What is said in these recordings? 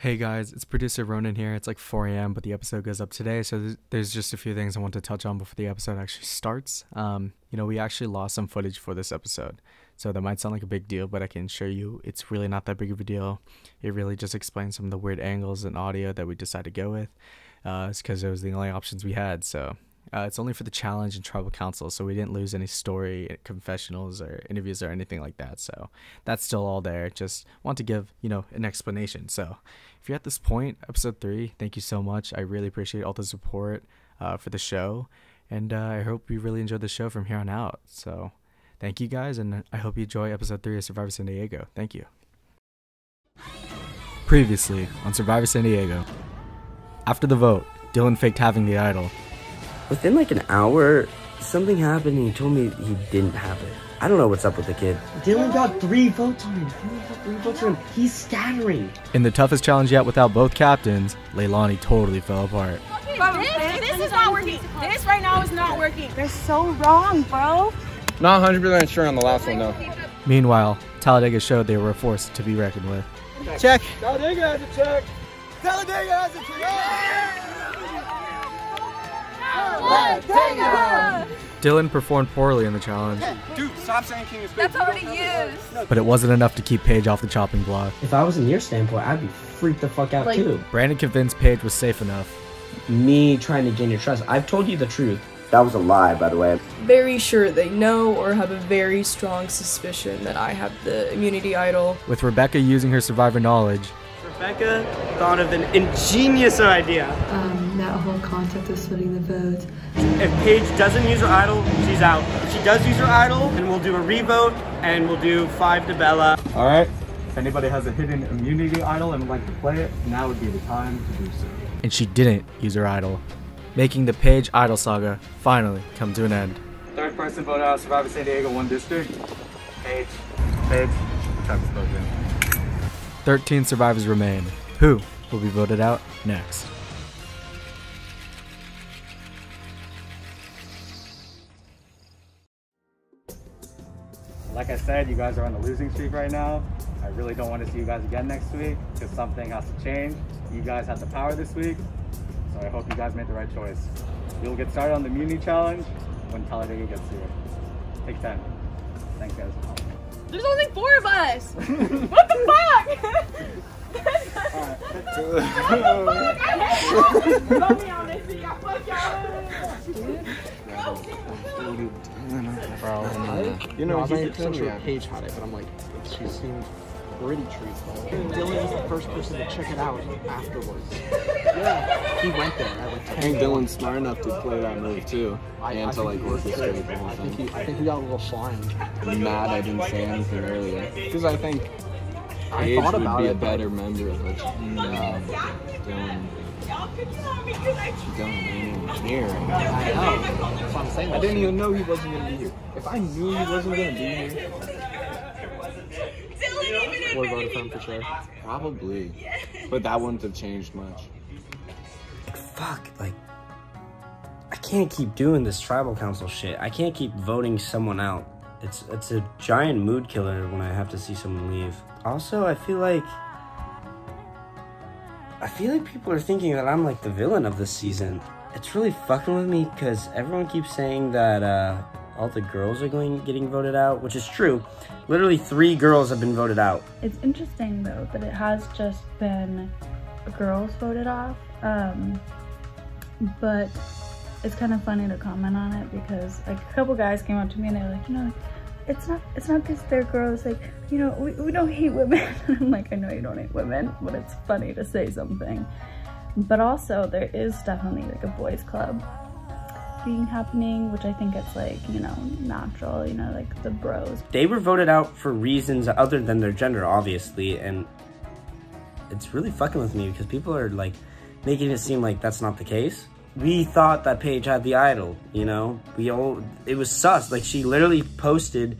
Hey guys, it's producer Ronan here. It's like 4 a.m., but the episode goes up today, so there's just a few things I want to touch on before the episode actually starts. Um, you know, we actually lost some footage for this episode, so that might sound like a big deal, but I can assure you it's really not that big of a deal. It really just explains some of the weird angles and audio that we decided to go with. Uh, it's because it was the only options we had, so uh, it's only for the challenge and tribal council, so we didn't lose any story, confessionals, or interviews or anything like that. So that's still all there. Just want to give you know an explanation. So if you're at this point, episode three, thank you so much. I really appreciate all the support uh, for the show, and uh, I hope you really enjoyed the show from here on out. So thank you guys, and I hope you enjoy episode three of Survivor San Diego. Thank you. Previously on Survivor San Diego, after the vote, Dylan faked having the idol. Within like an hour, something happened and he told me he didn't have it. I don't know what's up with the kid. Dylan got three votes on him. Dylan got three votes on him. He's scattering. In the toughest challenge yet without both captains, Leilani totally fell apart. This, this is not working. This right now is not working. They're so wrong, bro. Not 100% sure on the last one, though. Meanwhile, Talladega showed they were a force to be reckoned with. Check. Talladega has a check. Talladega has a Dylan performed poorly in the challenge, Dude, stop saying King is That's already used. but it wasn't enough to keep Paige off the chopping block. If I was in your standpoint, I'd be freaked the fuck out Like- too. Brandon convinced Paige was safe enough. Me trying to gain your trust. I've told you the truth. That was a lie, by the way. very sure they know or have a very strong suspicion that I have the immunity idol. With Rebecca using her survivor knowledge, Rebecca thought of an ingenious idea. um, that whole concept of splitting the vote. If Paige doesn't use her idol, she's out. If she does use her idol, then we'll do a revote and we'll do five to Bella. All right. If anybody has a hidden immunity idol and would like to play it, now would be the time to do so. And she didn't use her idol, making the Paige idol saga finally come to an end. Third person voted out of Survivor San Diego 1 District. Paige. Paige. Time to vote in. 13 survivors remain. Who will be voted out next? Like I said, you guys are on the losing streak right now. I really don't want to see you guys again next week because something has to change. You guys have the power this week, so I hope you guys made the right choice. We'll get started on the Muni Challenge when Talladega gets here. Take 10. Thanks, guys. There's only four of us. what the fuck? Let me on this. I fuck y'all. You know, I he's wasn't a sure had it, but I'm like, she seemed pretty truthful. And Dylan was the first person to check it out afterwards. yeah, he went there at like 10 I think Dylan's smart enough to play that move too, I- and I to like think he was orchestrate the whole I think thing. he, I think he got a little. I'm mad I didn't say anything earlier because I think I Paige thought would be a it, but- better member of the team than Dylan. Dylan ain't even here. I know. That's what I'm saying. I didn't even know he wasn't gonna be here. If I knew he wasn't gonna be here, Would voted for him for sure. probably. But that wouldn't have changed much. Fuck, like, I can't keep doing this tribal council shit. I can't keep voting someone out. It's it's a giant mood killer when I have to see someone leave. Also, I feel like I feel like people are thinking that I'm like the villain of this season. It's really fucking with me because everyone keeps saying that uh, all the girls are going getting voted out, which is true. Literally three girls have been voted out. It's interesting though that it has just been girls voted off. Um, but it's kind of funny to comment on it because like a couple guys came up to me and they're like, you know, like, it's not it's not because they're girls. Like, you know, we, we don't hate women. I'm like, I know you don't hate women, but it's funny to say something. But also, there is definitely like a boys' club being happening, which I think it's like you know natural. You know, like the bros they were voted out for reasons other than their gender, obviously, and it's really fucking with me because people are like making it seem like that's not the case. We thought that Paige had the idol, you know. We all it was sus. Like she literally posted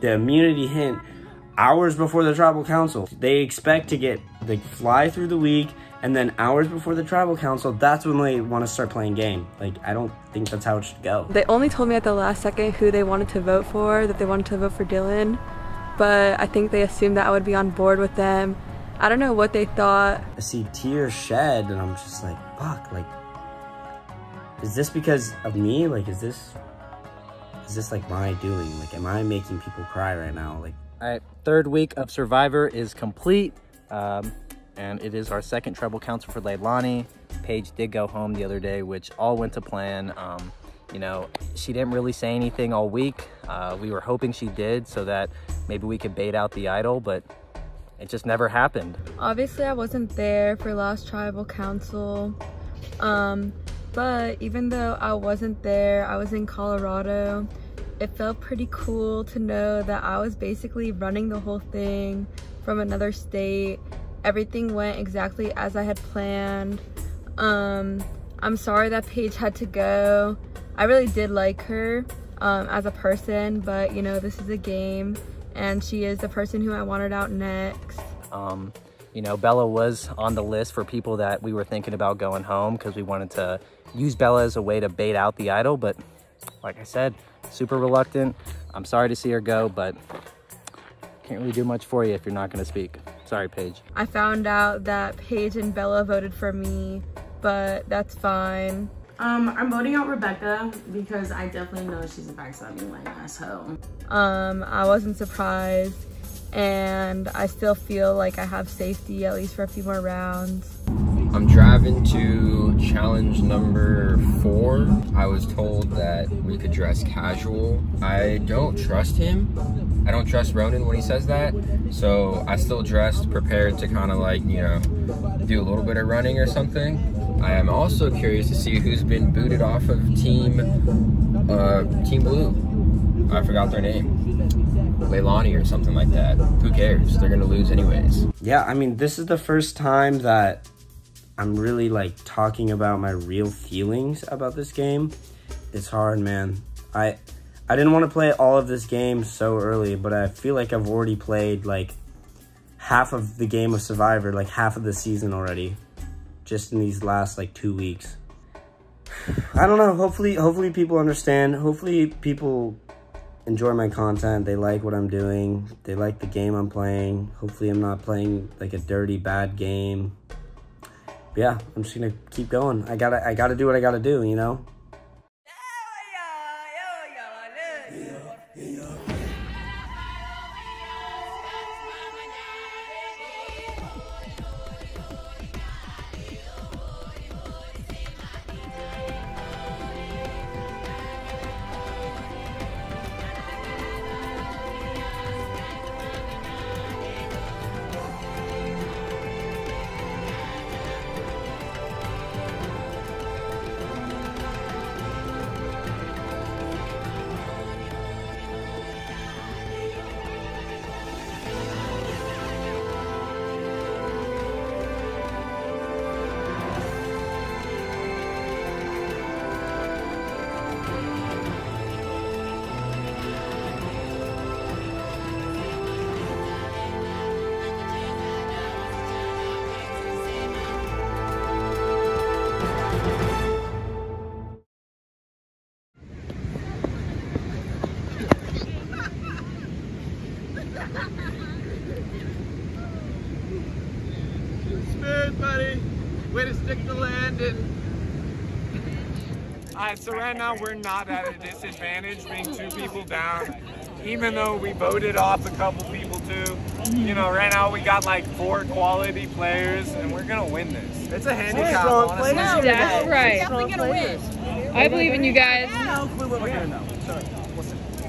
the immunity hint hours before the tribal council. They expect to get like fly through the week and then hours before the tribal council, that's when they want to start playing game. Like I don't think that's how it should go. They only told me at the last second who they wanted to vote for, that they wanted to vote for Dylan. But I think they assumed that I would be on board with them I don't know what they thought. I see tears shed and I'm just like, fuck, like, is this because of me? Like, is this, is this like my doing? Like, am I making people cry right now? Like, all right, third week of Survivor is complete. Um, and it is our second tribal council for Leilani. Paige did go home the other day, which all went to plan. Um, you know, she didn't really say anything all week. Uh, we were hoping she did so that maybe we could bait out the idol, but it just never happened. Obviously, I wasn't there for last tribal council. Um, but even though I wasn't there, I was in Colorado. It felt pretty cool to know that I was basically running the whole thing from another state. Everything went exactly as I had planned. Um, I'm sorry that Paige had to go. I really did like her um, as a person, but you know, this is a game and she is the person who I wanted out next. Um, you know, Bella was on the list for people that we were thinking about going home because we wanted to use Bella as a way to bait out the idol. But like I said, super reluctant. I'm sorry to see her go, but can't really do much for you if you're not going to speak. Sorry, Paige. I found out that Paige and Bella voted for me, but that's fine. Um, I'm voting out Rebecca because I definitely know she's a backstabbing like asshole. Um, I wasn't surprised and I still feel like I have safety at least for a few more rounds. I'm driving to challenge number four. I was told that we could dress casual. I don't trust him. I don't trust Ronan when he says that. So I still dressed prepared to kind of like, you know, do a little bit of running or something. I am also curious to see who's been booted off of Team uh, Team Blue. I forgot their name. Leilani or something like that. Who cares? They're gonna lose anyways. Yeah, I mean, this is the first time that I'm really like talking about my real feelings about this game. It's hard, man. I I didn't want to play all of this game so early, but I feel like I've already played like half of the game of Survivor, like half of the season already just in these last like two weeks. I don't know. Hopefully, hopefully people understand. Hopefully people enjoy my content. They like what I'm doing. They like the game I'm playing. Hopefully I'm not playing like a dirty, bad game. Yeah, I'm just gonna keep going. I gotta, I gotta do what I gotta do, you know? Right now we're not at a disadvantage being two people down. Even though we voted off a couple people too. You know, right now we got like four quality players and we're gonna win this. It's a handicap, honestly. No, that's right. Definitely gonna win. I believe in you guys. No clue what we're doing though.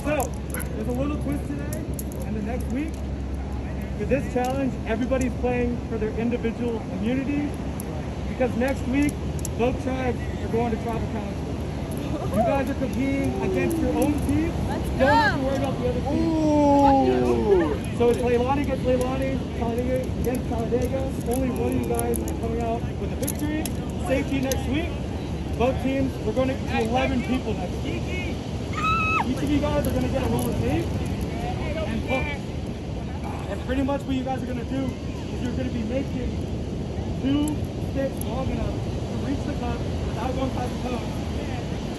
So, there's a little twist today, and the next week, for this challenge, everybody's playing for their individual immunity, because next week, both tribes are going to tribal council. You guys are competing against your own team. Let's go. Don't have to worry about the other team. Ooh. So it's Leilani against Leilani, Talladega against Talladega. Only one of you guys are coming out with a victory. Safety next week. Both teams, we're going to get to 11 people next week. Each of you guys are going to get a roll of tape and books. And pretty much what you guys are going to do is you're going to be making two sticks long enough to reach the cup without going past the cone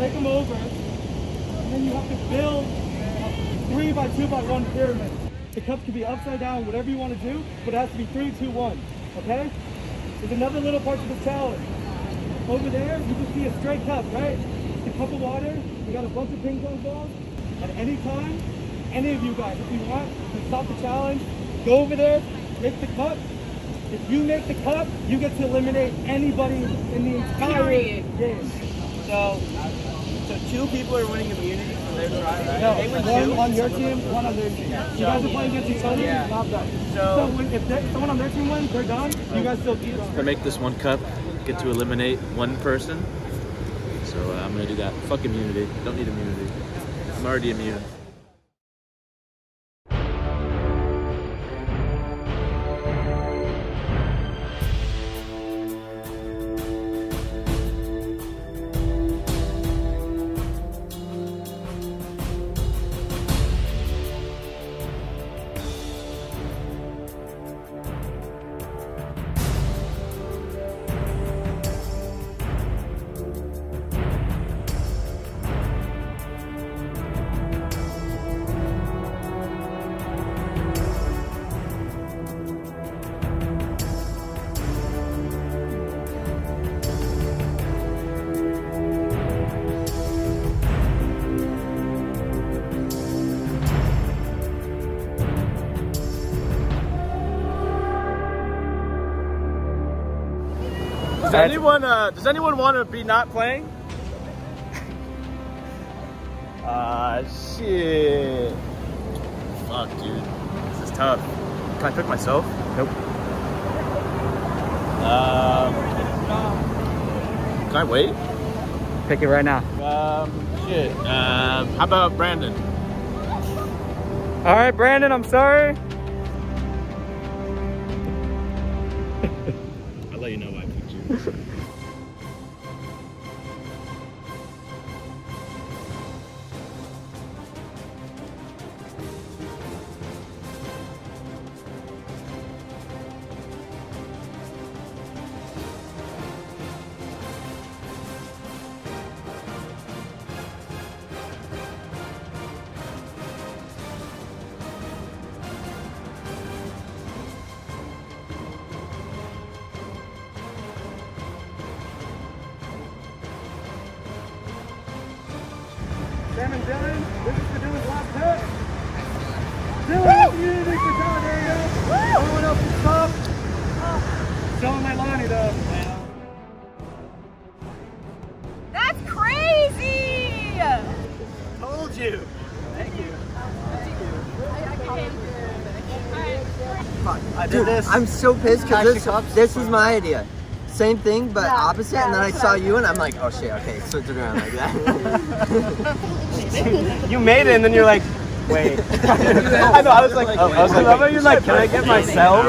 take them over, and then you have to build a three by two by one pyramid. The cup can be upside down, whatever you want to do, but it has to be three, two, one. Okay? There's another little part to the challenge. Over there, you can see a straight cup, right? It's a cup of water. We got a bunch of ping pong balls. At any time, any of you guys, if you want to stop the challenge, go over there, make the cup. If you make the cup, you get to eliminate anybody in the entire Period. game. So two people are winning immunity for their try, right? No, they win one two. on your team, one on their team. You guys are playing against each other, Yeah. not done. So- So, when, if they- someone on their team wins, they're done. You guys still keep going. If I make this one cup, get to eliminate one person. So uh, I'm gonna do that. Fuck immunity. Don't need immunity. I'm already immune. Does anyone uh, does anyone want to be not playing? Ah shit. Fuck dude. This is tough. Can I pick myself? Nope. Um Can I wait? Pick it right now. Um shit. Um how about Brandon? All right, Brandon, I'm sorry. So pissed because this, this was my idea. Same thing, but Yeah, opposite. yeah, and then I saw I you, and I'm like, oh shit, okay, switch it around like that. you made it, and then you're like, wait. I know. I was like, oh, I was like, you're like, can I get myself?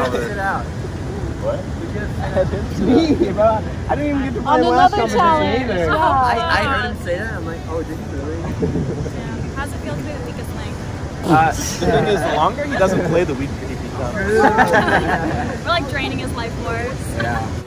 What? Me, bro. I didn't even get to play On the last another competition challenge. either. Oh. I, I heard him say that. I'm like, oh, did you really? How's it feel to be the weakest link? Uh, the thing is, the longer he doesn't play, the weaker he becomes. We're like draining his life force. Yeah.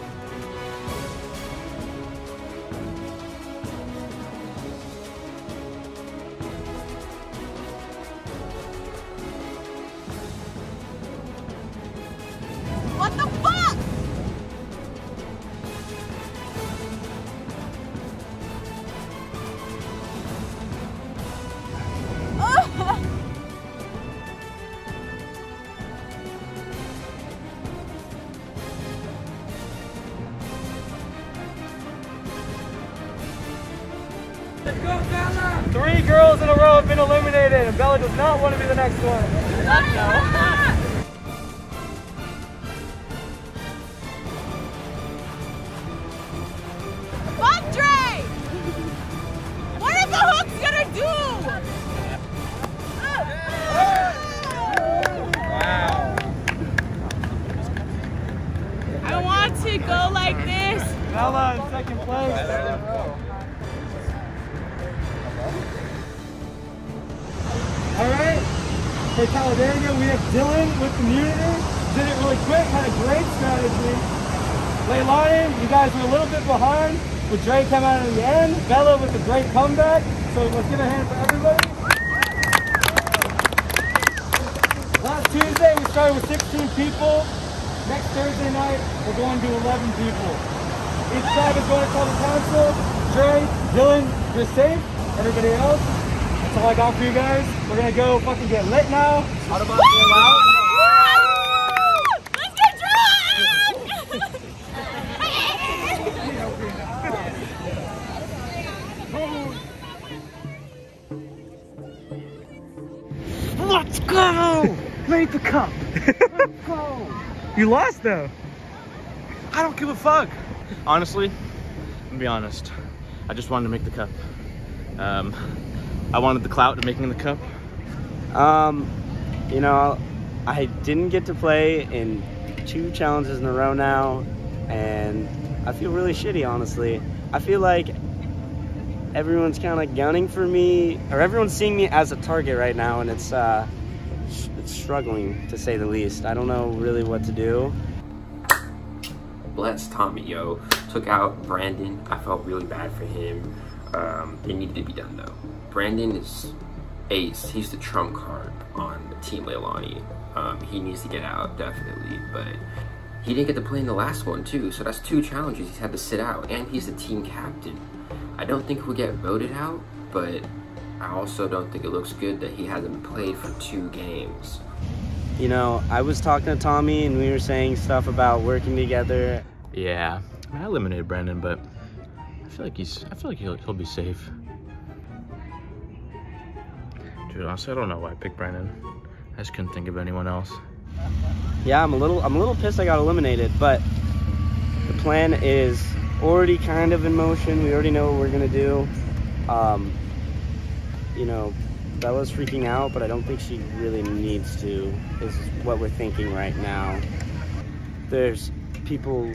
Not want to be the next one. Oh, for Talladega, we have Dylan with immunity. Did it really quick, had a great strategy. Leilani, you guys were a little bit behind, but Dre came out in the end. Bella with a great comeback. So let's give a hand for everybody. Last Tuesday, we started with 16 people. Next Thursday night, we're going to 11 people. Each tribe is going to tell the council. Dre, Dylan, you're safe. Everybody else, that's all I got for you guys. We're gonna go fucking get lit now. How about Let's get drunk! Let's go! Made the cup. Let's go. You lost though. I don't give a fuck. Honestly, I'm be honest. I just wanted to make the cup. Um, I wanted the clout of making the cup. Um, you know, I didn't get to play in two challenges in a row now, and I feel really shitty, honestly. I feel like everyone's kind of gunning for me, or everyone's seeing me as a target right now, and it's uh, it's struggling to say the least. I don't know really what to do. Bless Tommy, yo. Took out Brandon. I felt really bad for him. Um, it needed to be done though. Brandon is ace. He's the trump card on Team Leilani. Um, he needs to get out definitely, but he didn't get to play in the last one too. So that's two challenges he's had to sit out, and he's the team captain. I don't think he'll get voted out, but I also don't think it looks good that he hasn't played for two games. You know, I was talking to Tommy, and we were saying stuff about working together. Yeah, I, mean, I eliminated Brandon, but I feel like he's. I feel like he'll he'll be safe. Dude, honestly, I don't know why I picked Brandon. I just couldn't think of anyone else. Yeah, I'm a little I'm a little pissed I got eliminated, but the plan is already kind of in motion. We already know what we're gonna do. Um, you know, Bella's freaking out, but I don't think she really needs to. Is what we're thinking right now. There's people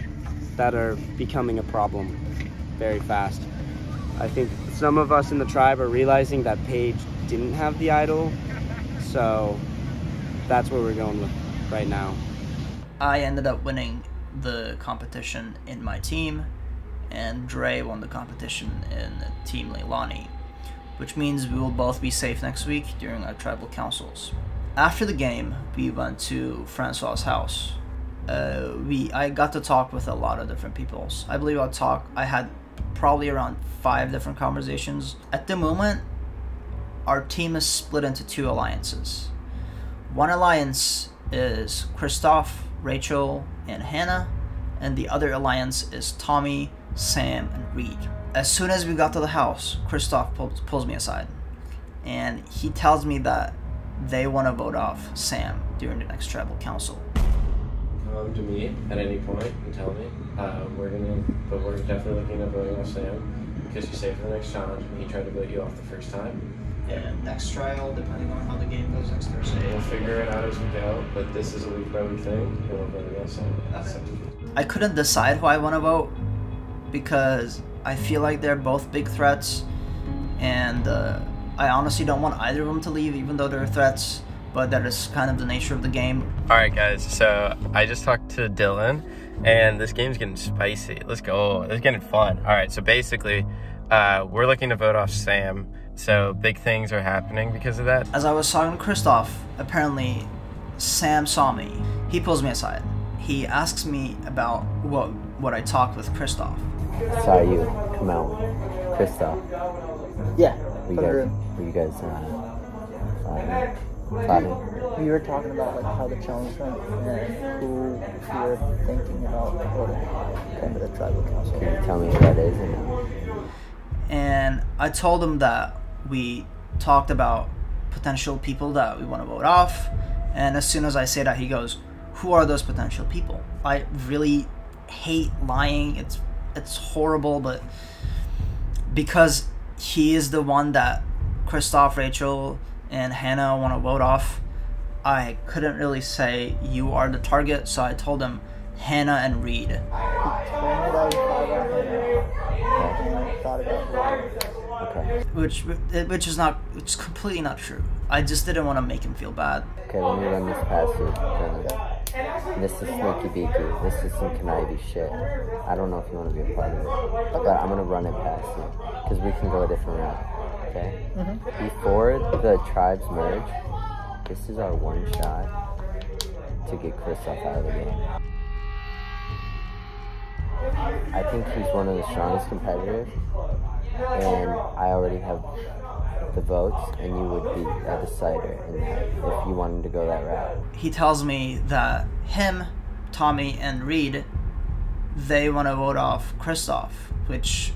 that are becoming a problem very fast. I think some of us in the tribe are realizing that Paige didn't have the idol, so that's where we're going with right now. I ended up winning the competition in my team, and Dre won the competition in Team Leilani, which means we will both be safe next week during our tribal councils. After the game, we went to Francois's house. Uh, we I got to talk with a lot of different peoples. I believe I talk. I had probably around five different conversations. At the moment, our team is split into two alliances. One alliance is Christoph, Rachel, and Hannah, and the other alliance is Tommy, Sam, and Reed. As soon as we got to the house, Christoph pulls, pulls me aside, and he tells me that they want to vote off Sam during the next tribal council. Come to me at any point and tell me. Uh, we're gonna, but we're definitely looking at voting off Sam because you saved for the next challenge and he tried to vote you off the first time. Yeah, next trial, depending on how the game goes next Thursday. We'll figure it out as we go, but this is a week by week thing, and we're voting off Sam. That's up. I couldn't decide who I want to vote because I feel like they're both big threats, and uh, I honestly don't want either of them to leave, even though they're threats. But that is kind of the nature of the game. All right, guys. So I just talked to Dylan, and this game's getting spicy. Let's go. It's getting fun. All right. So basically, uh, we're looking to vote off Sam. So big things are happening because of that. As I was talking to Christoph, apparently Sam saw me. He pulls me aside. He asks me about what what I talked with Christoph. Saw you come out with Christoph. Yeah. Were you guys, were you guys uh, plotting? Plotting? We were talking about like how the challenge went and who we were thinking about voting into the tribal council. Can you tell me who that is or no? and I told him that we talked about potential people that we want to vote off. And as soon as I say that, he goes, "Who are those potential people?" I really hate lying. It's it's horrible, but because he is the one that Christoph, Rachel, and Hannah want to vote off, I couldn't really say you are the target. So I told him Hannah and Reed. It. which which is not it's completely not true. I just didn't want to make him feel bad. Okay, let me run this past you. This is sneaky beaky. This is some conniving shit. I don't know if you want to be a part of it, but I'm gonna run it past you because we can go a different route. Okay. Mhm. Before the tribes merge, this is our one shot to get Kristoff out of the game. I think he's one of the strongest competitors, and I already have the votes, and you would be a decider in that if you wanted to go that route. He tells me that him, Tommy, and Reed, they want to vote off Kristoff, which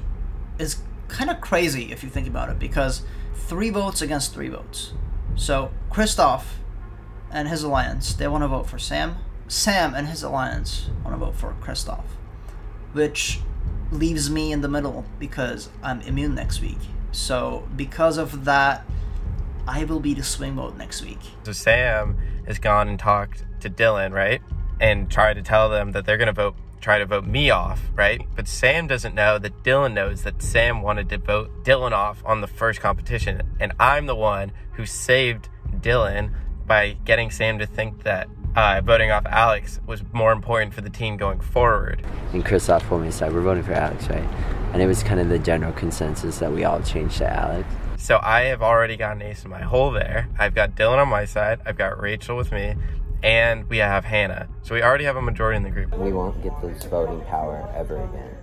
is kind of crazy if you think about it, because three votes against three votes. So Kristoff and his alliance, they want to vote for Sam. Sam and his alliance want to vote for Kristoff, which leaves me in the middle because I'm immune next week. So because of that, I will be the swing vote next week. So Sam has gone and talked to Dylan, right? And tried to tell them that they're going to vote try to vote me off, right? But Sam doesn't know that Dylan knows that Sam wanted to vote Dylan off on the first competition. And I'm the one who saved Dylan by getting Sam to think that uh, voting off Alex was more important for the team going forward. And Kristoff told me, "Side, we're voting for Alex, right?" And it was kind of the general consensus that we all changed to Alex. So I have already got an ace in my hole there. I've got Dylan on my side. I've got Rachel with me, and we have Hannah. So we already have a majority in the group. We won't get this voting power ever again.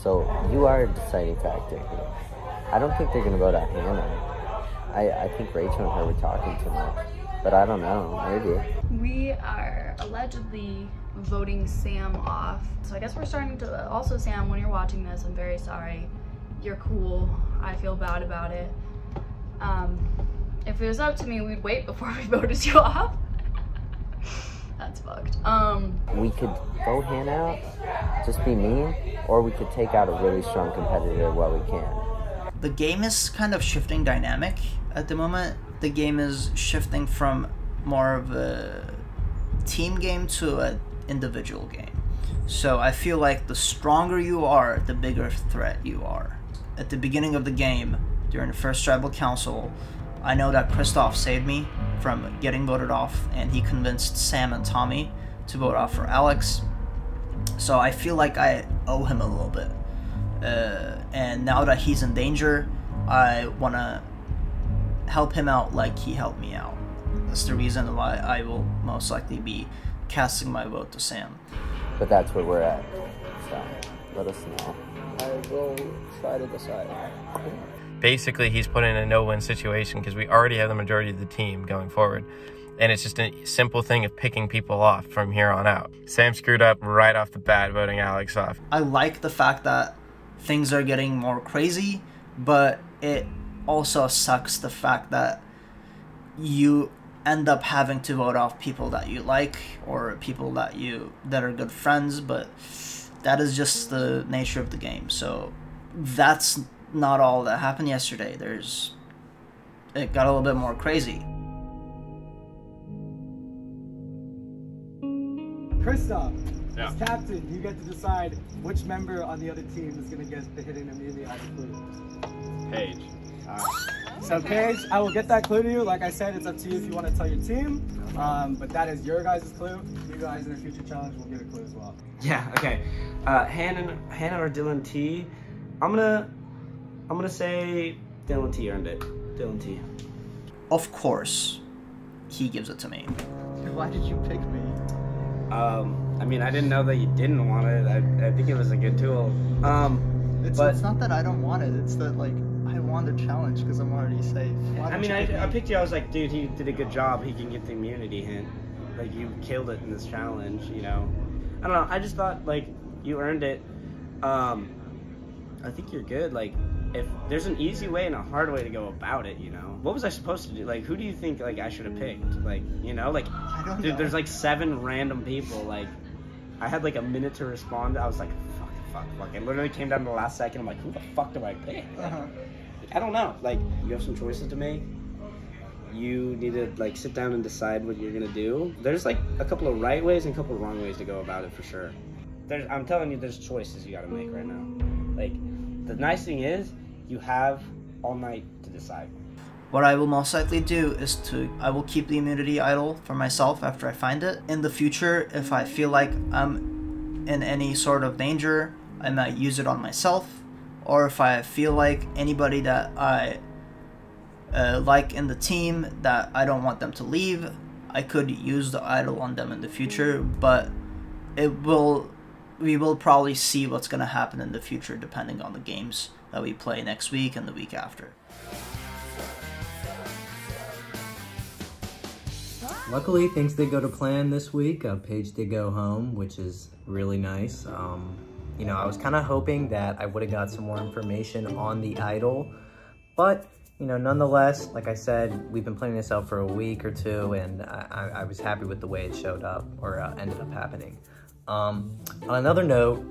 So you are a deciding factor here. I don't think they're going to vote out Hannah. I, I think Rachel and her were talking too much. But I don't know, maybe. We are allegedly voting Sam off. So I guess we're starting to, also Sam, when you're watching this, I'm very sorry. You're cool. I feel bad about it. Um, if it was up to me, we'd wait before we voted you off. That's fucked. Um, We could vote Hannah out, just be mean, or we could take out a really strong competitor while we can. the game is kind of shifting dynamic at the moment. The game is shifting from more of a team game to an individual game. So I feel like the stronger you are, the bigger threat you are. At the beginning of the game, during the first tribal council, I know that Kristoff saved me from getting voted off, and he convinced Sam and Tommy to vote off for Alex. So I feel like I owe him a little bit. Uh, and now that he's in danger, I want to help him out like he helped me out. That's the reason why I will most likely be casting my vote to Sam. But that's where we're at. So let us know. I will try to decide. Basically, he's put in a no-win situation because we already have the majority of the team going forward. And it's just a simple thing of picking people off from here on out. Sam screwed up right off the bat voting Alex off. I like the fact that things are getting more crazy, but it also sucks the fact that you end up having to vote off people that you like or people that you that are good friends, but that is just the nature of the game. So that's not all that happened yesterday. There's it got a little bit more crazy. Kristoff, Yeah. as captain, you get to decide which member on the other team is going to get the hidden immunity as a clue. Paige. Alright. So Paige, I will get that clue to you. Like I said, it's up to you if you want to tell your team. Um, but that is your guys' clue. You guys in a future challenge will get a clue as well. Yeah, okay. Uh, Hannah, Hannah or Dylan T. I'm gonna, I'm gonna say Dylan T earned it. Dylan T. Of course, he gives it to me. Why did you pick me? Um, I mean, I didn't know that you didn't want it. I, I think it was a good tool. Um, It's, but it's not that I don't want it. It's that like I want the challenge because I'm already safe. Why I mean, I, pick I picked you. I was like, dude, he did a good job. He can get the immunity hint. Like you killed it in this challenge. You know, I don't know. I just thought like you earned it. Um, I think you're good. Like, if there's an easy way and a hard way to go about it, you know, what was I supposed to do? Like, who do you think like I should have picked? Like, you know, like, don't dude, know. there's like seven random people. Like, I had like a minute to respond. I was like, fuck, fuck, fuck. It literally came down to the last second. I'm like, who the fuck do I pick? Uh-huh. I don't know. Like, you have some choices to make. You need to like sit down and decide what you're gonna do. There's like a couple of right ways and a couple of wrong ways to go about it for sure. There's, I'm telling you, there's choices you gotta make right now. Like, the nice thing is, you have all night to decide. What I will most likely do is to I will keep the immunity idol for myself after I find it. In the future, if I feel like I'm in any sort of danger, I might use it on myself. Or if I feel like anybody that I uh, like in the team that I don't want them to leave, I could use the idol on them in the future, but it will we will probably see what's going to happen in the future depending on the games that we play next week and the week after. Luckily, things did go to plan this week. Uh, Paige did go home, which is really nice. Um, you know, I was kind of hoping that I would have got some more information on the idol, but you know, nonetheless, like I said, we've been planning this out for a week or two, and I, I was happy with the way it showed up or uh, ended up happening. Um, on another note,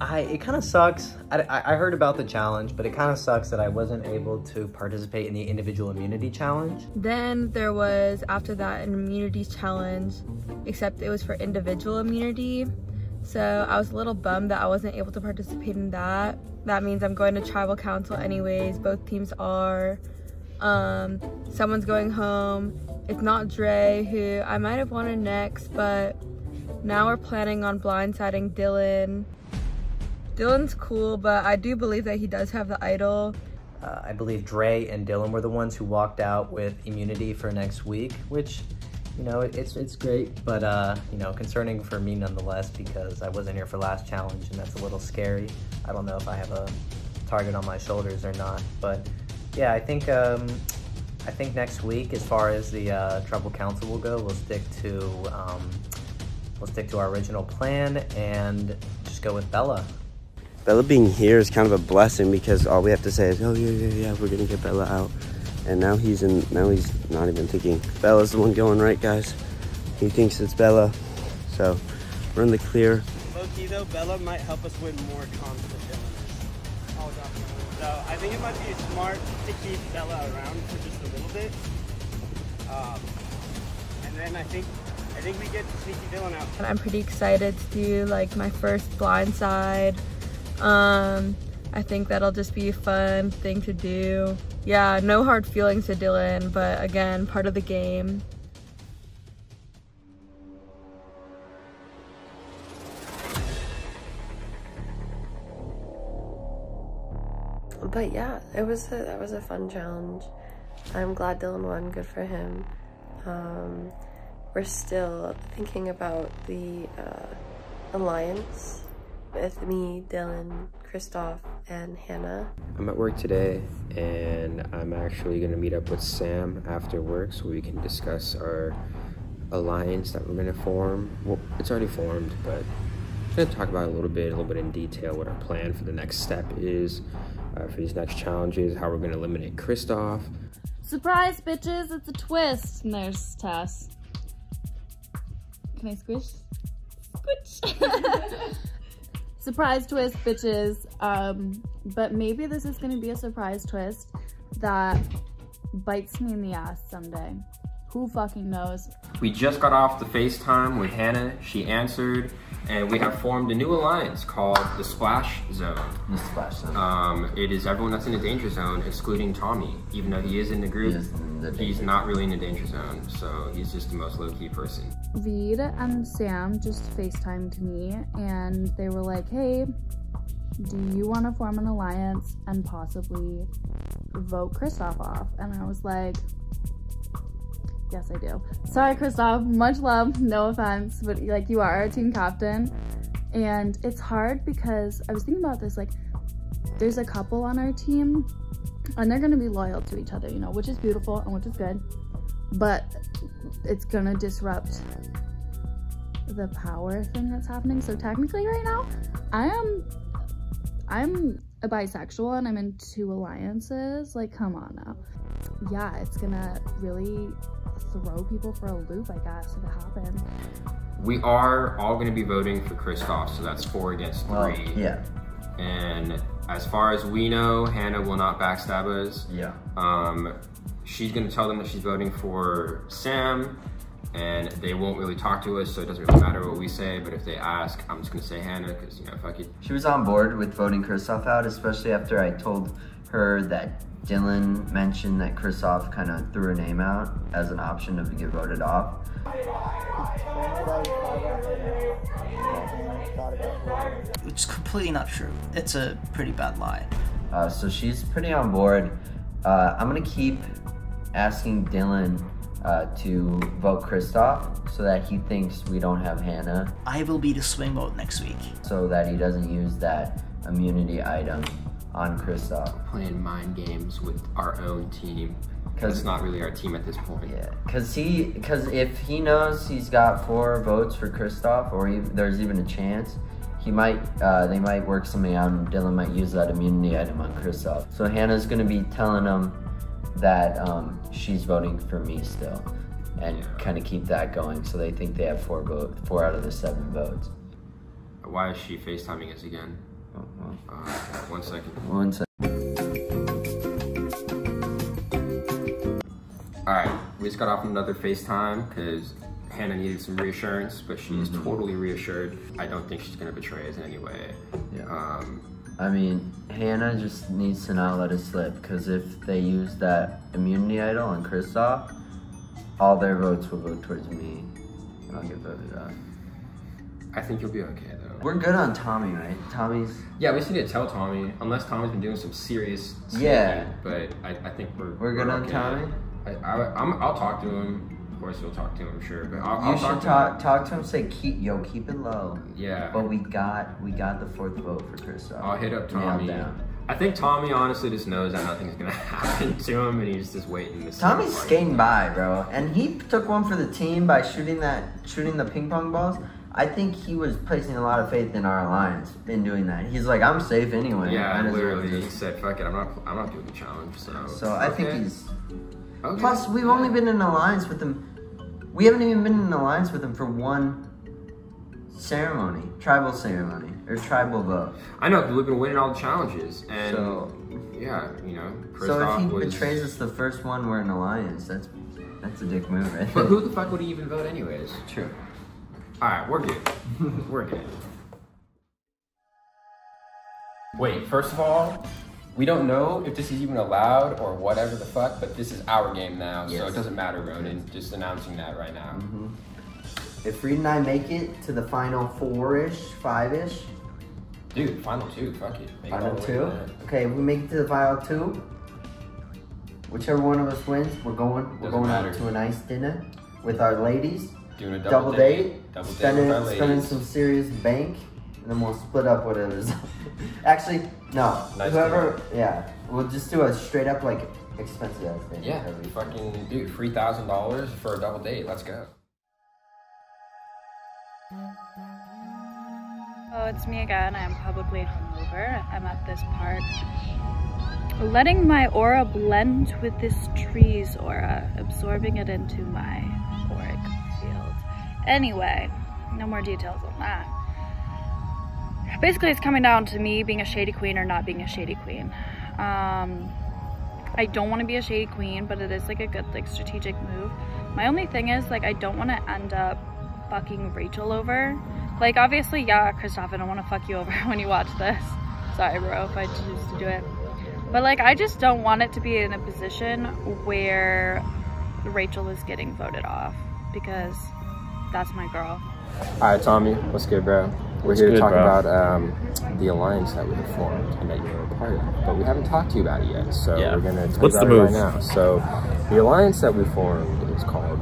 I it kind of sucks. I, I heard about the challenge, but it kind of sucks that I wasn't able to participate in the individual immunity challenge. Then there was after that an immunity challenge, except it was for individual immunity. So I was a little bummed that I wasn't able to participate in that. That means I'm going to tribal council anyways. Both teams are. Um, someone's going home. It's not Dre, who I might have wanted next, but now we're planning on blindsiding Dylan. Dylan's cool, but I do believe that he does have the idol. Uh, I believe Dre and Dylan were the ones who walked out with immunity for next week, which, you know, it's it's great, but uh, you know, concerning for me nonetheless because I wasn't here for last challenge and that's a little scary. I don't know if I have a target on my shoulders or not, but yeah, I think um, I think next week, as far as the uh, Tribal Council will go, we'll stick to um, we'll stick to our original plan and just go with Bella. Bella being here is kind of a blessing because all we have to say is, oh yeah, yeah, yeah, we're gonna get Bella out. And now he's in, now he's not even thinking. Bella's the one going right, guys. He thinks it's Bella. So we're in the clear. Low-key though, Bella might help us win more comps with Dylan. So I think it might be smart to keep Bella around for just a little bit. Um, and then I think I think we get Sneaky Dylan out. And I'm pretty excited to do like my first blind side. Um, I think that'll just be a fun thing to do. Yeah, no hard feelings to Dylan, but again, part of the game. But yeah, it was a, that was a fun challenge. I'm glad Dylan won. Good for him. Um, we're still thinking about the uh, alliance with me, Dylan, Christoph, and Hannah. I'm at work today and I'm actually going to meet up with Sam after work so we can discuss our alliance that we're going to form. Well, it's already formed, but I'm going to talk about it a little bit, a little bit in detail what our plan for the next step is, uh, for these next challenges, how we're going to eliminate Christoph. Surprise, bitches, it's a twist. And there's Tess. Can I squish? Squish. surprise twist, bitches. Um, but maybe this is gonna be a surprise twist that bites me in the ass someday. Who fucking knows? We just got off the FaceTime with Hannah. She answered, and we have formed a new alliance called the Splash Zone. The Splash Zone. Um, it is everyone that's in the danger zone, excluding Tommy. Even though he is in the group, the he's not really in the danger zone, so he's just the most low-key person. Reed and Sam just FaceTimed me, and they were like, hey, do you want to form an alliance and possibly vote Kristoff off? And I was like, yes, I do. Sorry, Kristoff, much love, no offense, but like you are our team captain. And it's hard because I was thinking about this, like there's a couple on our team and they're gonna be loyal to each other, you know, which is beautiful and which is good, but it's gonna disrupt the power thing that's happening. So technically right now, I am, I'm a bisexual and I'm in two alliances. Like, come on now. Yeah, it's gonna really throw people for a loop, I guess, if it happens. We are all going to be voting for Kristoff, so that's four against three. Well, yeah. And as far as we know, Hannah will not backstab us. Yeah. Um, she's going to tell them that she's voting for Sam, and they won't really talk to us, so it doesn't really matter what we say. But if they ask, I'm just going to say Hannah, because, you know, fuck it. She was on board with voting Kristoff out, especially after I told her that Dylan mentioned that Kristoff kind of threw a name out as an option to get voted off. It's completely not true. It's a pretty bad lie. Uh, so she's pretty on board. Uh, I'm gonna keep asking Dylan uh, to vote Kristoff so that he thinks we don't have Hannah, I will be the swing vote next week. so that he doesn't use that immunity item on Christoph. Playing mind games with our own team. Because it's not really our team at this point. Yeah, cause he, cause if he knows he's got four votes for Christoph, or there's even a chance, he might, uh, they might work something out, and Dylan might use that immunity item on Christoph. So Hannah's gonna be telling him that um, she's voting for me still, and kind of keep that going, so they think they have four vote, four out of the seven votes. Why is she FaceTiming us again? Oh, one second. One second. All right, we just got off another FaceTime because Hannah needed some reassurance, but she's Mhm. totally reassured. I don't think she's gonna betray us in any way. Yeah. Um, I mean, Hannah just needs to not let it slip because if they use that immunity idol on Christoph, all their votes will go towards me. and I'll get voted out. I think you'll be okay though. We're good on Tommy, right? Tommy's. Yeah, we just need to tell Tommy, unless Tommy's been doing some serious Yeah. But I, I think we're We're good on okay. Tommy? I, I, I'm, I'll talk to him. Of course, you'll talk to him, I'm sure. But I'll, you I'll should talk to talk him. talk to him. Say keep yo keep it low. Yeah. But we got we got the fourth vote for Kristoff. I'll hit up Tommy. I think Tommy honestly just knows that nothing's gonna happen to him, and he's just waiting to see. Tommy's skating by, bro, and he took one for the team by shooting that shooting the ping pong balls. I think he was placing a lot of faith in our alliance in doing that. He's like, I'm safe anyway. Yeah, Might as well literally, he just- said, "Fuck it, I'm not, I'm not doing the challenge." So, So I think he's. Okay. Plus, we've only been in alliance with him. We haven't even been in alliance with him for one ceremony, tribal ceremony or tribal vote. I know we've been winning all the challenges, and So- yeah, you know, so if he was. betrays us the first one, we're in alliance. That's that's a dick move, right? But who the fuck would he even vote anyways? True. All right, we're good. we're good. Wait, first of all, we don't know if this is even allowed or whatever the fuck, but this is our game now, so it doesn't matter, Ronan. Just announcing that right now. Mm-hmm. If Reed and I make it to the final four-ish, five-ish, Dude, final two, fuck it. Make final two. Okay, if we make it to the final two, whichever one of us wins, we're going. We're Doesn't going matter. out to a nice dinner with our ladies. Doing a double date. Double date spending, with our spending ladies. some serious bank, and then we'll split up whatever's. Actually, no. Nice whoever, yeah, we'll just do a straight up like expensive ass thing. Yeah, fucking dude, three thousand dollars for a double date. Let's go. Oh, it's me again. I'm publicly hungover. I'm at this park Letting my aura blend with this tree's aura, absorbing it into my auric field. Anyway, no more details on that. Basically, it's coming down to me being a shady queen or not being a shady queen. Um, I don't want to be a shady queen, but it is like a good like strategic move. My only thing is like I don't want to end up fucking Rachel over. Like obviously, yeah, Christoph, I don't want to fuck you over when you watch this. Sorry, bro, if I choose to do it. But like, I just don't want it to be in a position where Rachel is getting voted off because that's my girl. All right, Tommy, what's good, bro? We're What's here to good, talk bro? about um, the alliance that we have formed and that you're a part of, but we haven't talked to you about it yet. So Yeah. we're gonna talk What's you the about it move? right now. So the alliance that we formed is called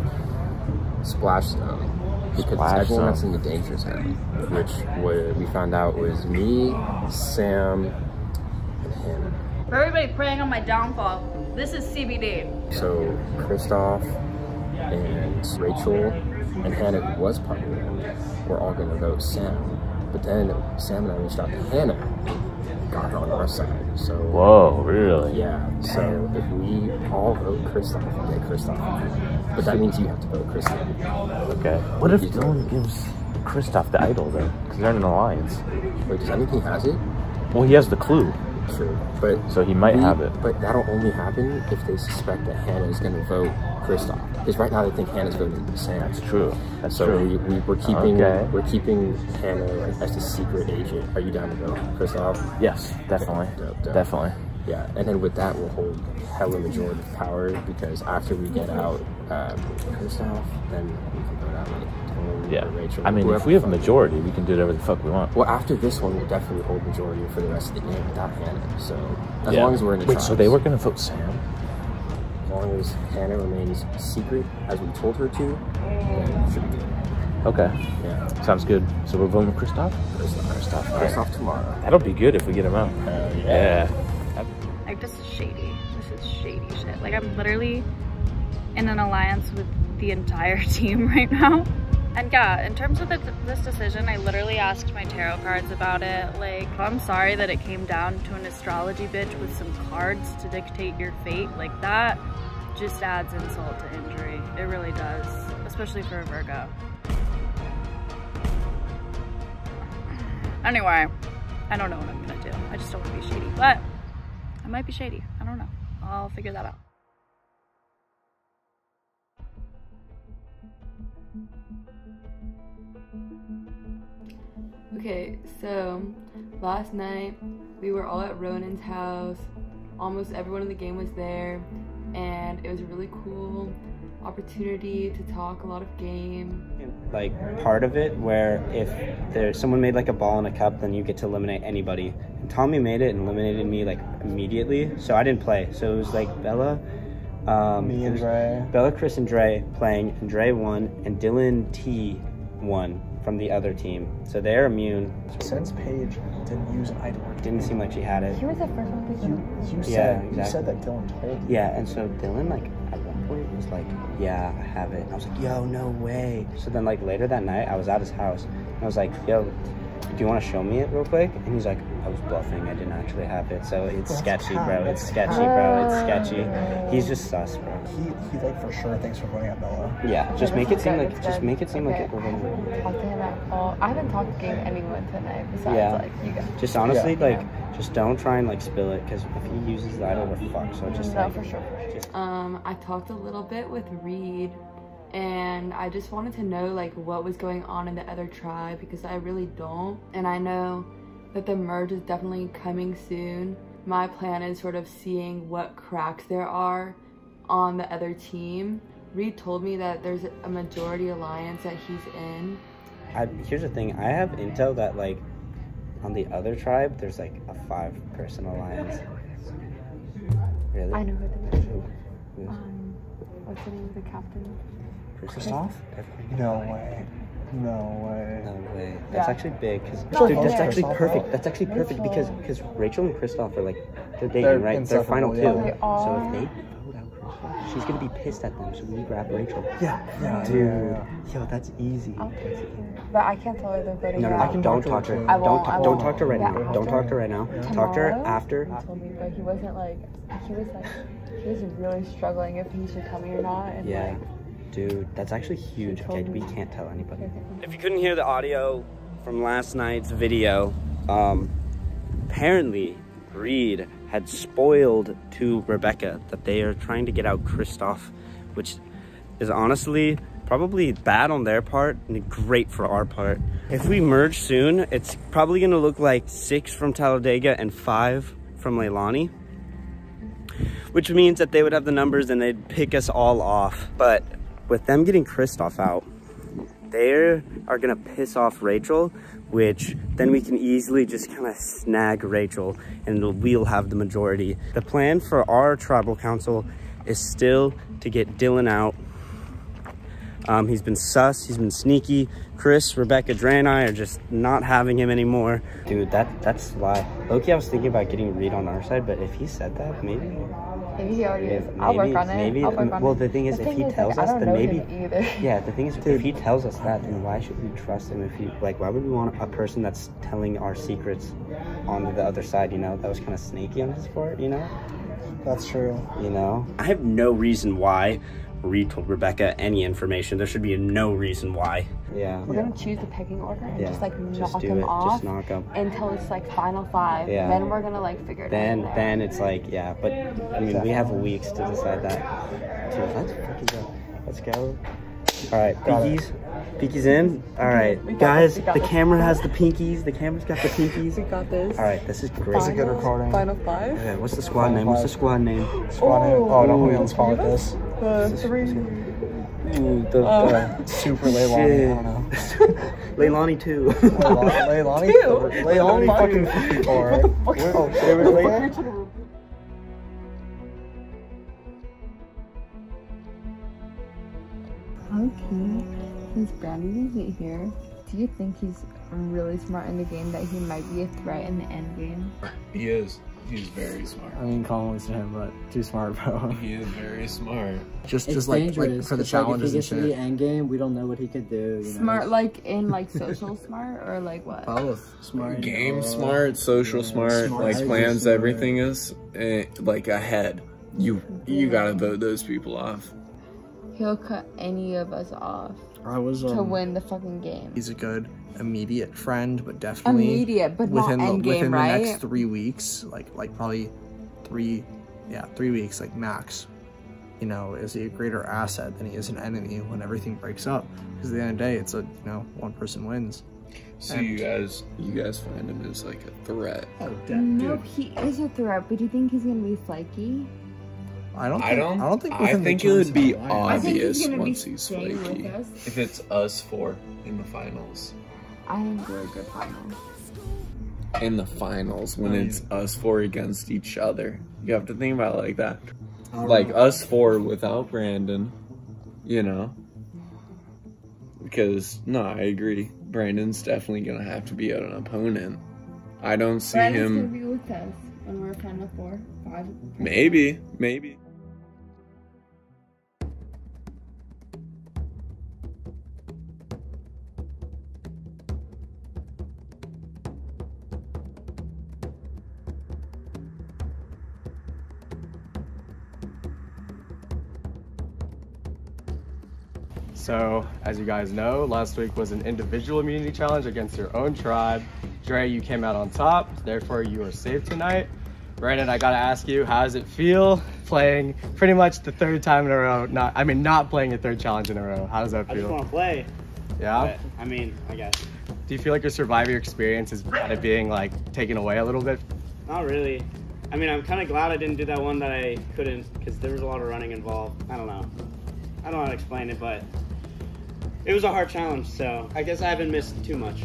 Splash Zone because Splash everyone that's in the danger zone, which wa- we found out was me, Sam, and Hannah. For everybody preying on my downfall, this is CBD. So Christoph and Rachel and Hannah, was part of them, were all going to vote Sam. But then Sam and I reached out to Hannah, got her on our side. So Whoa, really? Yeah. So if we all vote Christoph, we get Christoph. But that means you have to vote Christoph. Okay. What if Dylan gives Christoph the idol then? Because they're in an alliance. Wait, does that mean he has it? Well, he has the clue. True. But so he might we- have it. But that'll only happen if they suspect that Hannah is going to vote Christoph. Because right now they think Hannah's voting Sam. That's true. That's so true. We, we, we're keeping Okay. we're keeping Hannah like, as the secret agent. Are you down to vote Christoph? Yes, definitely. Dope, dope. Definitely. Yeah, and then with that we'll hold hella majority of power because after we get out um, Christoph, then we can vote out like Yeah. or Rachel. I mean, if we have a majority, we can do whatever the fuck we want. Well, after this one, we'll definitely hold majority for the rest of the game without Hannah. So as Yeah. long as we're in the Wait, so they were gonna vote Sam? As long as Hannah remains secret as we told her to, then it should be good. Okay. Yeah. Sounds good. So we're voting for Christoph? Christoph. Christoph. Christoph tomorrow. That'll be good if we get him out. yeah. Like this is shady. This is shady shit. Like I'm literally in an alliance with the entire team right now. And yeah, in terms of the, this decision, I literally asked my tarot cards about it. Like, I'm sorry that it came down to an astrology bitch with some cards to dictate your fate. Like that just adds insult to injury. It really does, especially for a Virgo. Anyway, I don't know what I'm gonna do. I just don't want to be shady, but I might be shady. I don't know. I'll figure that out. Okay, so last night we were all at Ronan's house. Almost everyone in the game was there, and it was a really cool opportunity to talk a lot of game. like part of it where if there's someone made like a ball in a cup then you get to eliminate anybody and tommy made it and eliminated me like immediately so i didn't play so it was like bella um Me and Dre. bella chris and dre playing and dre won and dylan t won from the other team so they're immune Since Paige didn't use idol. didn't seem like she had it He was the first one to You, you Yeah, said you said that Dylan told you. Yeah, and so Dylan like at one point was like, "Yeah, I have it." And I was like, "Yo, no way!" So then like later that night, I was at his house, and I was like, "Yo, do you want to show me it real quick?" And he's like, "I was bluffing. I didn't actually have it." So it's That's sketchy, cap. bro. It's That's sketchy, bro. It's sketchy. He's just sus, bro. He, he like for sure thinks we're voting at Bella. Yeah, just make it seem like just make it seem like Okay, it. We're I gonna, haven't talked to him at all. I haven't talked to anyone tonight besides yeah. like you guys. Just honestly, Yeah. like, just don't try and like spill it, because if he uses the idol, we're fucked. So just No, like, for sure. Just Um, I talked a little bit with Reed, and I just wanted to know like what was going on in the other tribe because I really don't, and I know that the merge is definitely coming soon. My plan is sort of seeing what cracks there are on the other team. Reed told me that there's a majority alliance that he's in. I, here's the thing. I have intel that like on the other tribe, there's like a five-person alliance. Really? I know who the Who? Who? um, what's the name of the captain? Christoph? No way. No way. No way. That's Yeah. actually big because Sure, dude, that's yeah. actually perfect. That's actually perfect because because Rachel and Christoph are like they're dating, They're right? They're final two. yeah. They So if they vote out Christoph, she's gonna be pissed at them. So we grab Rachel. Yeah, yeah, Dude, yeah, yo, that's easy. I'll take. But I can't tell her they're voting No, no, her no. out. Don't talk to her. I Don't won't, talk. I Don't won't. talk to her right Yeah, now. Don't talk to her right now. Talk to her Tomorrow? after. He told me, but he wasn't like he was like he was really struggling if he should tell me or not. And Yeah. like Dude, that's actually huge. Okay, we can't tell anybody. If you couldn't hear the audio from last night's video, um, apparently Reed had spoiled to Rebecca that they are trying to get out Christoph, which is honestly probably bad on their part and great for our part. If we merge soon, it's probably gonna look like six from Talladega and five from Leilani, which means that they would have the numbers and they'd pick us all off. But with them getting Christoph out, they are gonna piss off Rachel, which then we can easily just kind of snag Rachel and we'll have the majority. The plan for our tribal council is still to get Dylan out. Um, he's been sus, he's been sneaky. Chris, Rebecca, Dre, and I are just not having him anymore. Dude, that that's why. Loki, I was thinking about getting Reed on our side, but if he said that, maybe maybe he already is. Maybe- I'll work on it. Maybe. I'll work on well, the thing is, The if thing he is, tells like, us, I don't then know maybe. either. Yeah, the thing is, if he tells us that, then why should we trust him? If he like, why would we want a person that's telling our secrets on the other side? You know, that was kind of snaky on his part. You know. That's true. You know. I have no reason why Reed told Rebecca any information. There should be no reason why. Yeah. We're gonna choose the pecking order and Yeah, just like just knock them him it. Just off knock 'em. until it's like final five. Yeah. Then we're gonna like figure it Then, out. then then it's like, yeah, but I mean, we have weeks to decide that. Dude, let's fucking go. Let's go. All right, Got it. pinkies. Pinkies in. All right, guys. this, The camera has the pinkies. The camera's got the pinkies. We got this. All right, this is great. It's a good recording. Final five. Okay, what's the squad name? What's the squad name? Squad name. Oh, don't put me on the spot with this uh, three. Ooh, the, uh, the super Leilani. Leilani two. Leilani two. Leilani fucking four. What the fuck? Oh. Okay, he's Brandon is here. Do you think he's really smart in the game that he might be a threat in the end game? He is. He's very smart. I mean, Colin was to him, but too smart, bro. He is very smart. Just, It's just like, like dangerous. for the It's like challenges if he and gets to the shit. end game, we don't know what he could do. You know? Smart, like in like social smart, or like what? Both smart. Game smart, social yeah, smart, smart, like plans smart. everything is eh, like ahead. You you gotta vote those people off. He'll cut any of us off I was to um, win the fucking game. He's a good immediate friend, but definitely Immediate, but not within the, endgame, within the next three weeks, like like probably three, yeah, three weeks, like max. You know, is he a greater asset than he is an enemy when everything breaks up? Because at the end of the day, it's a you know one person wins. So And- you guys you guys find him as like a threat. Oh, No, he is a threat, but do you think he's gonna be flaky? I don't. I Think, don't. I don't think. I think it would be of the alliance- I think he's obvious be once he's staying flaky. If it's us four in the finals. I think we're a good final. In the finals, when oh, it's us four against each other, you have to think about it like that. Oh, like us four without Brandon, you know. Because no, I agree. Brandon's definitely gonna have to be an opponent. I don't see Brandon's him. gonna be with us when we're final four, five. Maybe, maybe. So, as you guys know, last week was an individual immunity challenge against your own tribe. Dre, you came out on top, therefore you are safe tonight. Brandon, I gotta ask you, how does it feel playing pretty much the third time in a row? Not, I mean, not playing a third challenge in a row. How does that feel? I just to play. Yeah. But, I mean, I guess. Do you feel like your survivor experience is kind of being like taken away a little bit? Not really. I mean, I'm kind of glad I didn't do that one that I couldn't because there was a lot of running involved. I don't know. I don't know how to explain it, but it was a hard challenge, so I guess I haven't missed too much.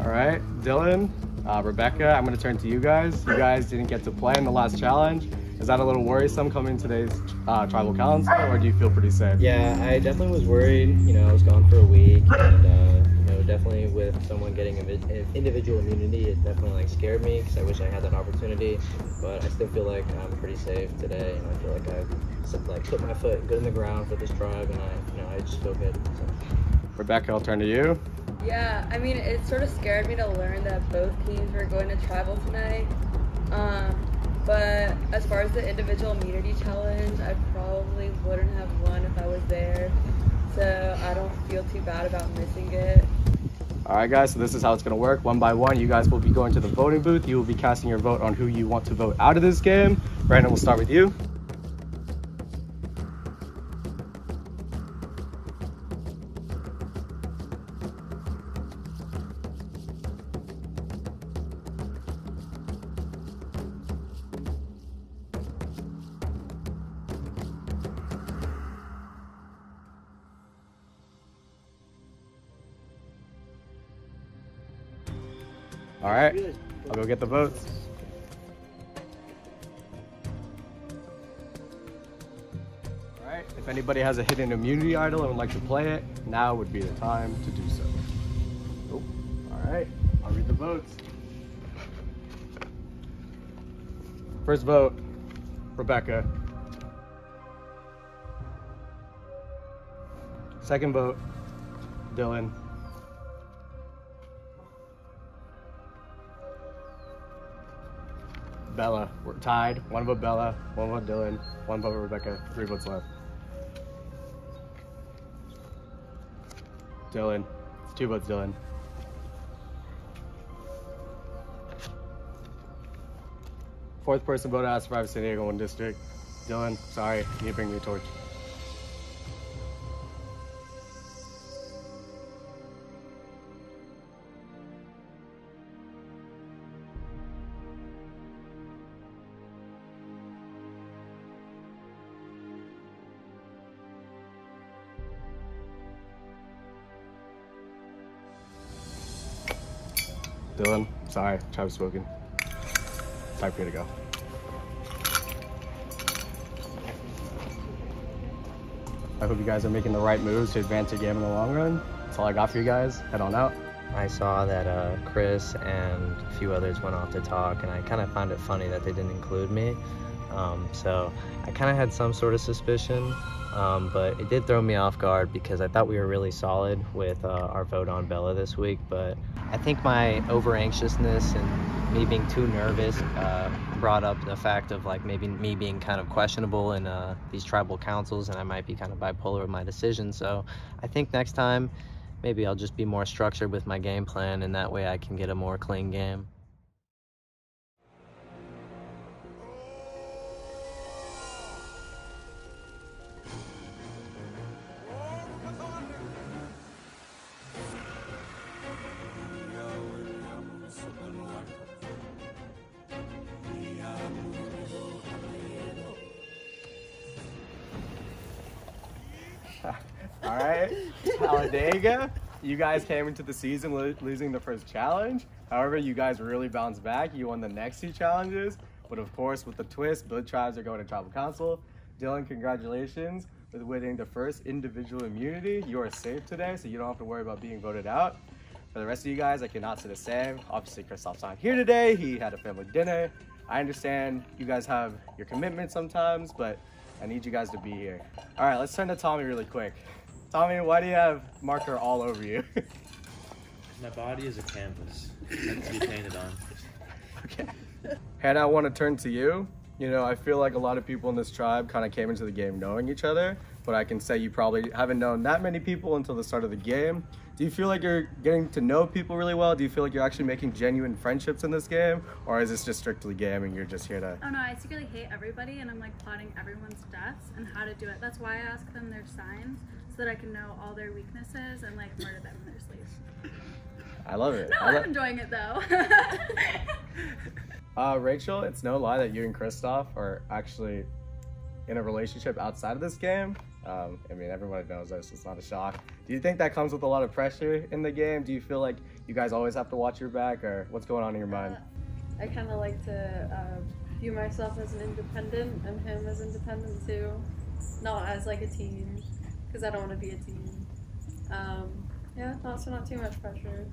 All right, Dylan, uh, Rebecca, I'm gonna turn to you guys. You guys didn't get to play in the last challenge. Is that a little worrisome coming today's uh, tribal council, or do you feel pretty safe? Yeah, I definitely was worried. You know, I was gone for a week, and uh, you know, definitely with someone getting invi- individual immunity, it definitely like scared me because I wish I had that opportunity. But I still feel like I'm pretty safe today, and I feel like I've like put my foot good in the ground for this tribe, and I, you know, I just feel good. So. Rebecca, I'll turn to you. Yeah, I mean, it sort of scared me to learn that both teams were going to travel tonight. Um, but as far as the individual immunity challenge, I probably wouldn't have won if I was there. So I don't feel too bad about missing it. All right, guys, so this is how it's gonna work. One by one, you guys will be going to the voting booth. You will be casting your vote on who you want to vote out of this game. Brandon, we'll start with you. Get the votes. All right, if anybody has a hidden immunity idol and would like to play it, now would be the time to do so. All right, I'll read the votes. First vote, Rebecca. Second vote, Dylan. Bella. We're tied. One vote Bella, one vote Dylan, one vote Rebecca, three votes left. Dylan. It's two votes Dylan. Fourth person voted out Survivor San Diego 1 District. Dylan, sorry, you bring me a torch. Sorry, tribe spoken. Time for you to go. I hope you guys are making the right moves to advance your game in the long run. That's all I got for you guys. Head on out. I saw that uh, Chris and a few others went off to talk, and I kind of found it funny that they didn't include me. Um, so I kind of had some sort of suspicion, um, but it did throw me off guard because I thought we were really solid with uh, our vote on Bella this week. But I think my over anxiousness and me being too nervous uh, brought up the fact of like maybe me being kind of questionable in uh, these tribal councils, and I might be kind of bipolar with my decisions. So I think next time maybe I'll just be more structured with my game plan, and that way I can get a more clean game. All right, Talladega, you guys came into the season lo- losing the first challenge. However, you guys really bounced back. You won the next two challenges. But of course, with the twist, both tribes are going to tribal council. Dylan, congratulations with winning the first individual immunity. You are safe today, so you don't have to worry about being voted out. For the rest of you guys, I cannot say the same. Obviously, Christoph's not here today. He had a family dinner. I understand you guys have your commitments sometimes, but I need you guys to be here. All right, let's turn to Tommy really quick. Tommy, why do you have marker all over you? My body is a canvas. Meant to be painted on. okay. Hannah, I want to turn to you. You know, I feel like a lot of people in this tribe kind of came into the game knowing each other, but I can say you probably haven't known that many people until the start of the game. Do you feel like you're getting to know people really well? Do you feel like you're actually making genuine friendships in this game? Or is this just strictly game and you're just here to... Oh no, I secretly hate everybody and I'm like plotting everyone's deaths and how to do it. That's why I ask them their signs so that I can know all their weaknesses and like murder them in their sleep. I love it. No, I I'm enjoying it though. Uh, Rachel, it's no lie that you and Christoph are actually in a relationship outside of this game. Um, I mean, everybody knows this. It's not a shock. Do you think that comes with a lot of pressure in the game? Do you feel like you guys always have to watch your back, or what's going on in your mind? I kind of like to uh, view myself as an independent and him as independent too, not as like a team, because I don't want to be a team. Um, yeah, not so not too much pressure.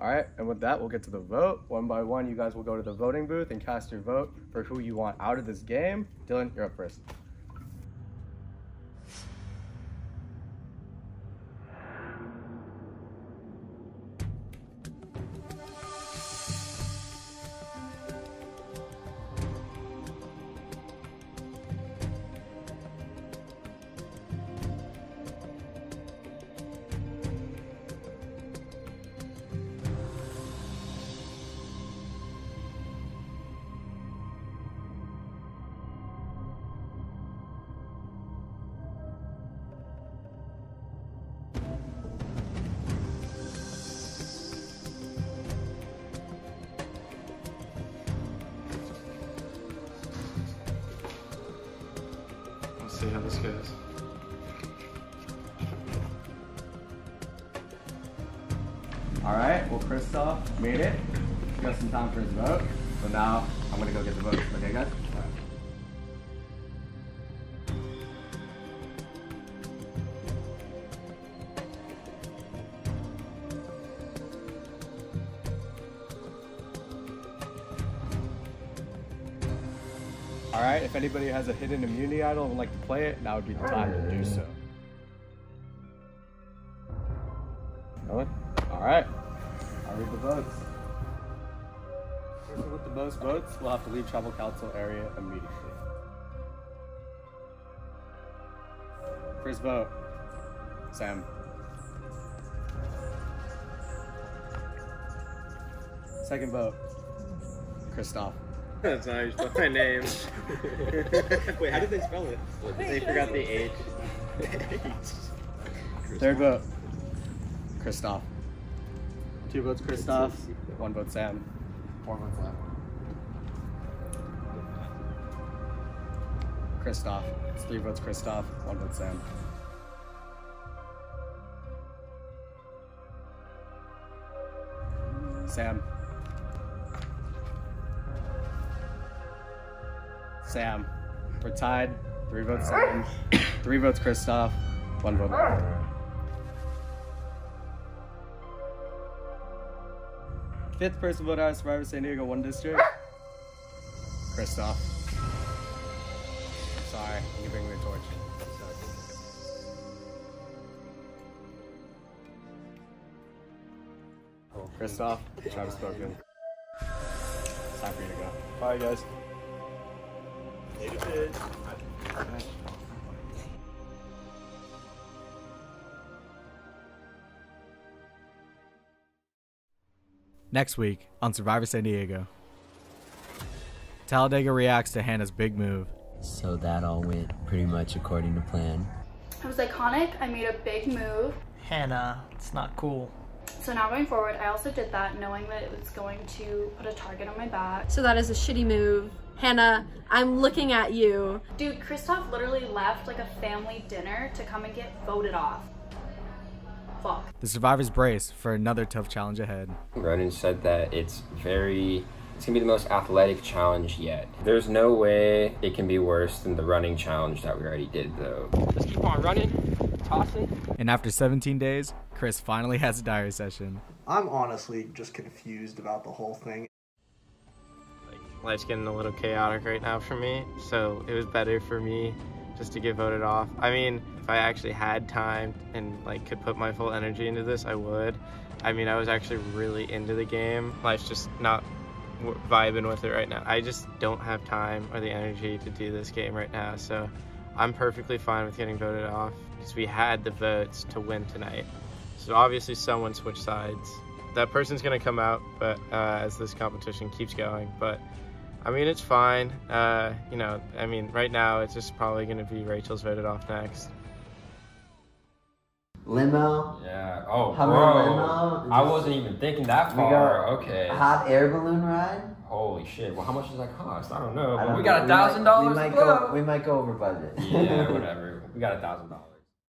All right, and with that, we'll get to the vote. One by one, you guys will go to the voting booth and cast your vote for who you want out of this game. Dylan, you're up first. Anybody has a hidden immunity idol and would like to play it, now would be the time to do so. No one? All right, I'll read the votes. Person with the most votes will have to leave tribal council area immediately. First vote, Sam. Second vote, Christoph. That's not how you spell my name. Wait, how did they spell it? They forgot the H. Third vote, Christoph. Two votes Christoph, one vote Sam, four votes left. Christoph. It's three votes Christoph, one vote Sam. Sam. Sam. We're tied. Three votes Sam, Three votes Christoph. one vote Fifth person vote out Survivor San Diego 1 District. Christoph. Sorry, you bring me a torch. Christoph, Travis spoken. It's time for you to go. Bye, guys. Next week on Survivor San Diego. Talladega reacts to Hannah's big move. So that all went pretty much according to plan. It was iconic. I made a big move. Hannah, it's not cool. So now going forward, I also did that knowing that it was going to put a target on my back. So that is a shitty move. Hannah, I'm looking at you. Dude, Christoph literally left like a family dinner to come and get voted off. Fuck. The survivors brace for another tough challenge ahead. Ronan said that it's very it's gonna be the most athletic challenge yet. There's no way it can be worse than the running challenge that we already did though. Let's keep on running, tossing. And after 17 days, Chris finally has a diary session. I'm honestly just confused about the whole thing. Life's getting a little chaotic right now for me, so it was better for me just to get voted off. I mean, if I actually had time and like could put my full energy into this, I would. I mean, I was actually really into the game. Life's just not vibing with it right now. I just don't have time or the energy to do this game right now, so I'm perfectly fine with getting voted off because we had the votes to win tonight. So obviously someone switched sides. That person's gonna come out, but uh, as this competition keeps going, but I mean, it's fine. Uh, you know, I mean, right now it's just probably going to be Rachel's voted off next. Limo. Yeah. Oh, Hummer bro. limo. I wasn't even thinking that We far. got okay. Hot air balloon ride. Holy shit. Well, how much does that cost? I don't know. I don't we know. got a thousand dollars. We might go. We might go over budget. Yeah, whatever. We got a thousand dollars.